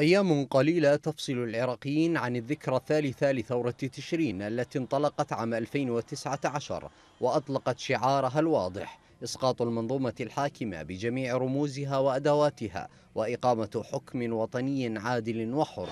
أيام قليلة تفصل العراقيين عن الذكرى الثالثة لثورة تشرين التي انطلقت عام 2019 وأطلقت شعارها الواضح. إسقاط المنظومة الحاكمة بجميع رموزها وأدواتها وإقامة حكم وطني عادل وحر.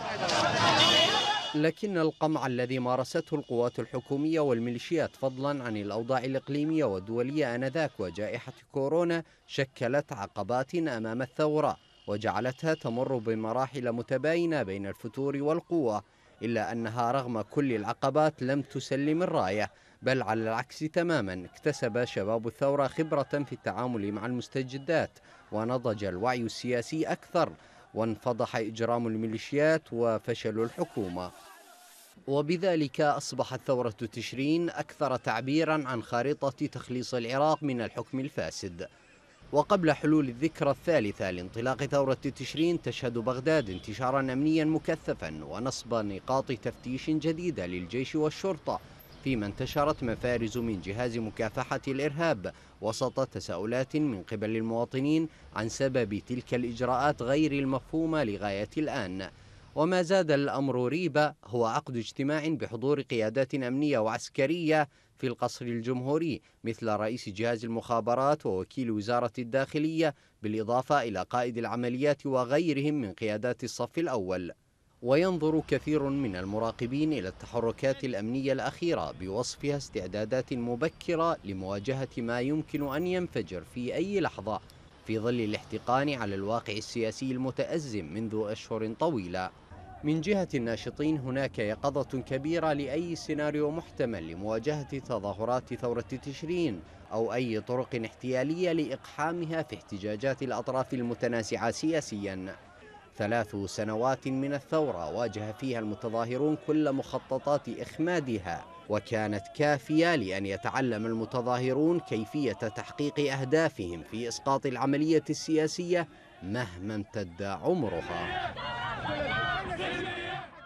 لكن القمع الذي مارسته القوات الحكومية والميليشيات فضلا عن الأوضاع الإقليمية والدولية آنذاك وجائحة كورونا شكلت عقبات أمام الثورة. وجعلتها تمر بمراحل متباينة بين الفتور والقوة إلا أنها رغم كل العقبات لم تسلم الراية بل على العكس تماما اكتسب شباب الثورة خبرة في التعامل مع المستجدات ونضج الوعي السياسي أكثر وانفضح إجرام الميليشيات وفشل الحكومة. وبذلك أصبحت ثورة تشرين أكثر تعبيرا عن خارطة تخليص العراق من الحكم الفاسد. وقبل حلول الذكرى الثالثة لانطلاق ثورة تشرين تشهد بغداد انتشارا أمنيا مكثفا ونصب نقاط تفتيش جديدة للجيش والشرطة فيما انتشرت مفارز من جهاز مكافحة الإرهاب وسط تساؤلات من قبل المواطنين عن سبب تلك الإجراءات غير المفهومة لغاية الآن. وما زاد الأمر ريبة هو عقد اجتماع بحضور قيادات أمنية وعسكرية في القصر الجمهوري مثل رئيس جهاز المخابرات ووكيل وزارة الداخلية بالإضافة إلى قائد العمليات وغيرهم من قيادات الصف الأول. وينظر كثير من المراقبين إلى التحركات الأمنية الأخيرة بوصفها استعدادات مبكرة لمواجهة ما يمكن أن ينفجر في أي لحظة في ظل الاحتقان على الواقع السياسي المتأزم منذ أشهر طويلة. من جهة الناشطين هناك يقظة كبيرة لأي سيناريو محتمل لمواجهة تظاهرات ثورة تشرين أو أي طرق احتيالية لإقحامها في احتجاجات الأطراف المتنازعة سياسياً. ثلاث سنوات من الثورة واجه فيها المتظاهرون كل مخططات إخمادها وكانت كافية لأن يتعلم المتظاهرون كيفية تحقيق أهدافهم في إسقاط العملية السياسية مهما امتد عمرها. Silvia! Silvia!